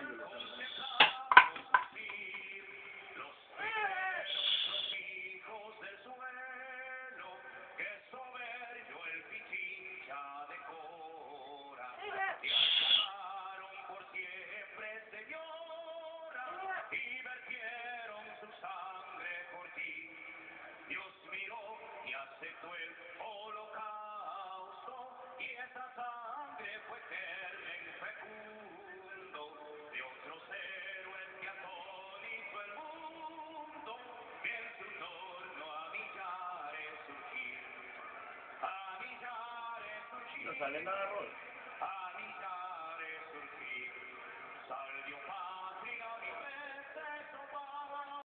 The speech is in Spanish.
Los hijos del suelo, que soberbio el pichincha de cora, te aclamaron por siempre, Señor, y vertieron su sangre por ti. Dios miró y aceptó el holocausto, y esa sangre fue terrible. salen a la.